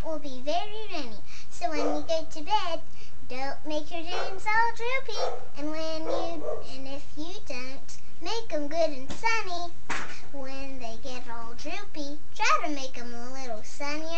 that will be very rainy. So when you go to bed, don't make your dreams all droopy. And when you, and if you don't, make them good and sunny. When they get all droopy, try to make them a little sunny.